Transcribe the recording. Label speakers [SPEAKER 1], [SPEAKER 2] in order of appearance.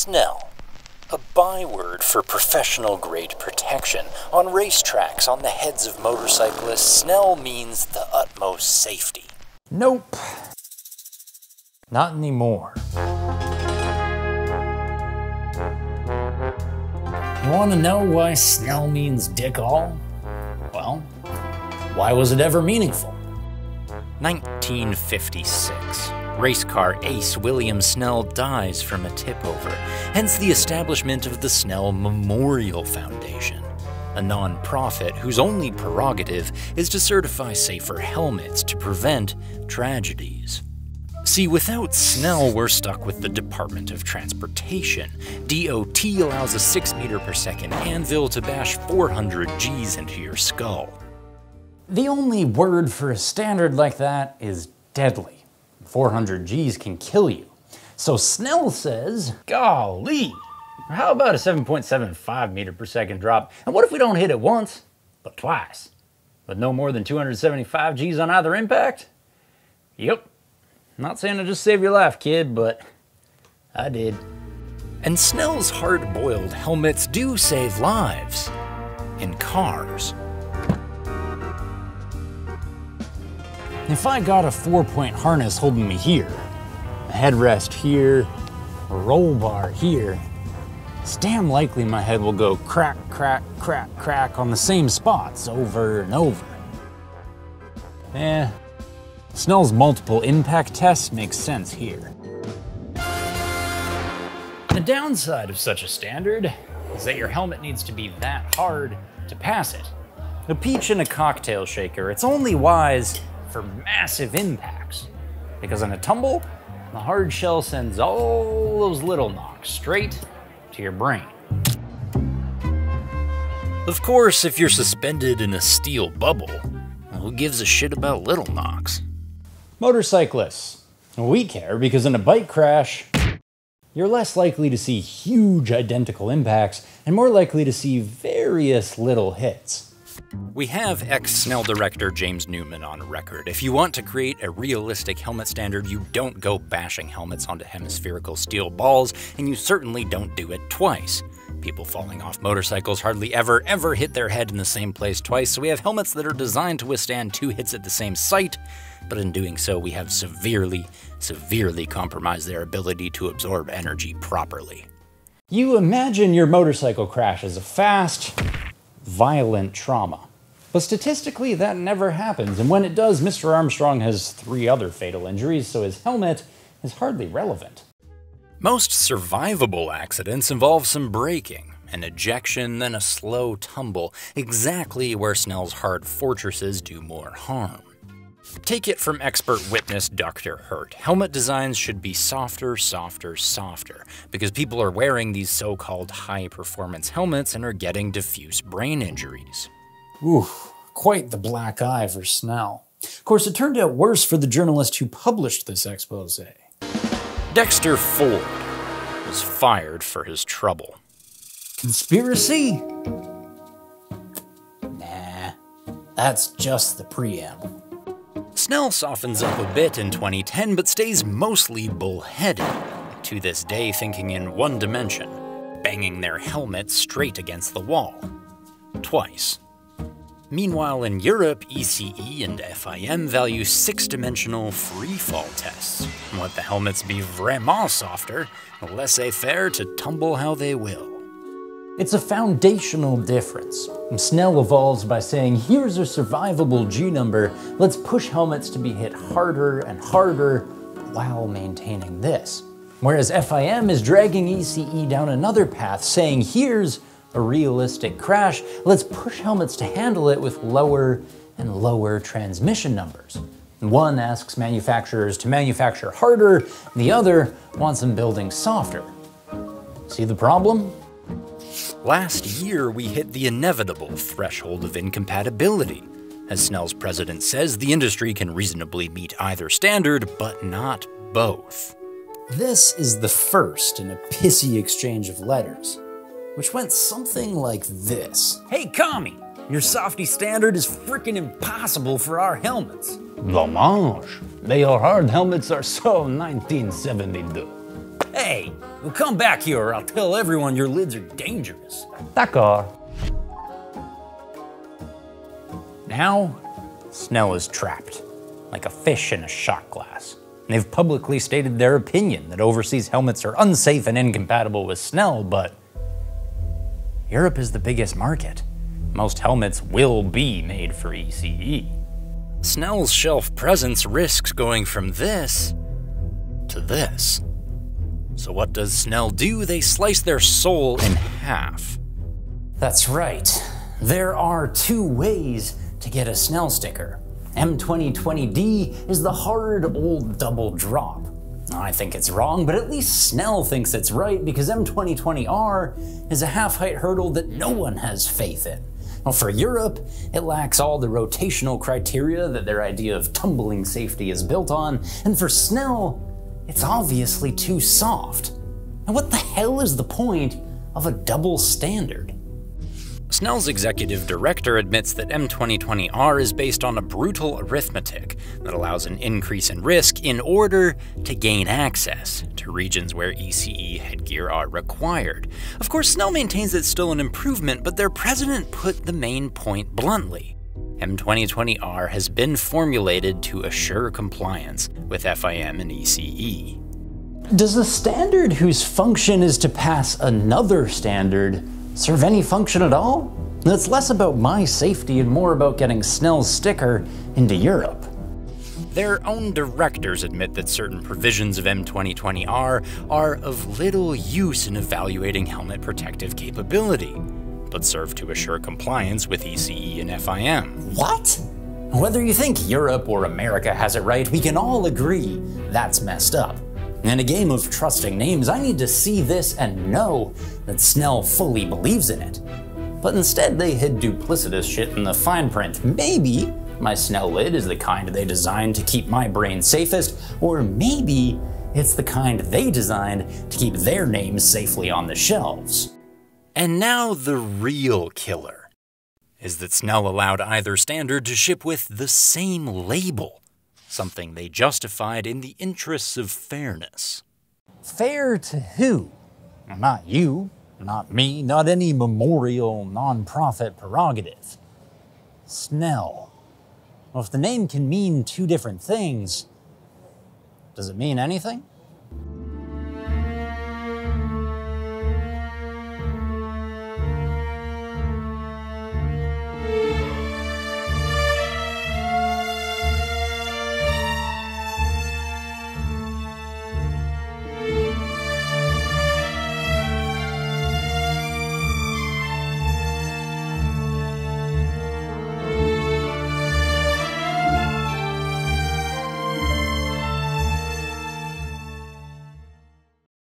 [SPEAKER 1] Snell. A byword for professional grade protection. On racetracks, on the heads of motorcyclists, Snell means the utmost safety.
[SPEAKER 2] Nope. Not anymore. You want to know why Snell means dick all? Well, why was it ever meaningful?
[SPEAKER 1] 1956. Race car ace William Snell dies from a tip over, hence the establishment of the Snell Memorial Foundation, a non-profit whose only prerogative is to certify safer helmets to prevent tragedies. See, without Snell, we're stuck with the Department of Transportation. DOT allows a 6 meter per second anvil to bash 400 Gs into your skull.
[SPEAKER 2] The only word for a standard like that is deadly. 400 Gs can kill you. So Snell says, golly, how about a 7.75 meter per second drop? And what if we don't hit it once, but twice? With no more than 275 Gs on either impact? Yep. Not saying to just save your life, kid, but I did.
[SPEAKER 1] And Snell's hard boiled helmets do save lives in cars.
[SPEAKER 2] If I got a four point harness holding me here, a headrest here, a roll bar here, it's damn likely my head will go crack, crack, crack, crack on the same spots over and over. Eh, Snell's multiple impact tests make sense here. The downside of such a standard is that your helmet needs to be that hard to pass it. A peach in a cocktail shaker, it's only wise for massive impacts. Because in a tumble, the hard shell sends all those little knocks straight to your brain.
[SPEAKER 1] Of course, if you're suspended in a steel bubble, who gives a shit about little knocks?
[SPEAKER 2] Motorcyclists. We care because in a bike crash, you're less likely to see huge identical impacts and more likely to see various little hits.
[SPEAKER 1] We have ex Snell director James Newman on record. If you want to create a realistic helmet standard, you don't go bashing helmets onto hemispherical steel balls, and you certainly don't do it twice. People falling off motorcycles hardly ever, ever hit their head in the same place twice, so we have helmets that are designed to withstand two hits at the same site, but in doing so, we have severely, severely compromised their ability to absorb energy properly.
[SPEAKER 2] You imagine your motorcycle crash as a fast, violent trauma. But statistically, that never happens, and when it does, Mr. Armstrong has three other fatal injuries, so his helmet is hardly relevant.
[SPEAKER 1] Most survivable accidents involve some braking, an ejection, then a slow tumble, exactly where Snell's hard fortresses do more harm. Take it from expert witness Dr. Hurt. Helmet designs should be softer, softer, softer, because people are wearing these so called high performance helmets and are getting diffuse brain injuries.
[SPEAKER 2] Oof, quite the black eye for Snell. Of course, it turned out worse for the journalist who published this expose.
[SPEAKER 1] Dexter Ford was fired for his trouble.
[SPEAKER 2] Conspiracy? Nah, that's just the preamble.
[SPEAKER 1] Snell softens up a bit in 2010, but stays mostly bullheaded, to this day thinking in one dimension, banging their helmet straight against the wall. Twice. Meanwhile, in Europe, ECE and FIM value six-dimensional freefall tests. and Let the helmets be vraiment softer, laissez-faire to tumble how they will.
[SPEAKER 2] It's a foundational difference. Snell evolves by saying, here's a survivable G number, let's push helmets to be hit harder and harder while maintaining this. Whereas FIM is dragging ECE down another path, saying, here's a realistic crash, let's push helmets to handle it with lower and lower transmission numbers. One asks manufacturers to manufacture harder, the other wants them building softer. See the problem?
[SPEAKER 1] Last year, we hit the inevitable threshold of incompatibility. As Snell's president says, the industry can reasonably meet either standard, but not both.
[SPEAKER 2] This is the first in a pissy exchange of letters which went something like this. Hey, Kami, your softy standard is freaking impossible for our helmets.
[SPEAKER 3] Dommage. They are hard helmets are so 1972.
[SPEAKER 2] Hey, well, come back here or I'll tell everyone your lids are dangerous.
[SPEAKER 3] D'accord.
[SPEAKER 2] Now, Snell is trapped, like a fish in a shot glass. They've publicly stated their opinion that overseas helmets are unsafe and incompatible with Snell, but Europe is the biggest market. Most helmets will be made for ECE. Snell's shelf presence risks going from this to this. So, what does Snell do? They slice their soul in half. That's right. There are two ways to get a Snell sticker. M2020D is the hard old double drop. I think it's wrong, but at least Snell thinks it's right because M2020R is a half height hurdle that no one has faith in. Well, for Europe, it lacks all the rotational criteria that their idea of tumbling safety is built on, and for Snell, it's obviously too soft. Now, what the hell is the point of a double standard? Snell's executive director admits that M2020R is based on a brutal arithmetic that allows an increase in risk in order to gain access to regions where ECE headgear are required. Of course, Snell maintains it's still an improvement, but their president put the main point bluntly. M2020R has been formulated to assure compliance with FIM and ECE. Does a standard whose function is to pass another standard serve any function at all? It's less about my safety and more about getting Snell's sticker into Europe. Their own directors admit that certain provisions of M2020R are of little use in evaluating helmet protective capability, but serve to assure compliance with ECE and FIM. What? Whether you think Europe or America has it right, we can all agree that's messed up. In a game of trusting names, I need to see this and know that Snell fully believes in it. But instead, they hid duplicitous shit in the fine print. Maybe my Snell lid is the kind they designed to keep my brain safest, or maybe it's the kind they designed to keep their names safely on the shelves. And now the real killer is that Snell allowed either standard to ship with the same label something they justified in the interests of fairness. Fair to who? Not you, not me, not any memorial nonprofit prerogative. Snell. Well, if the name can mean two different things, does it mean anything?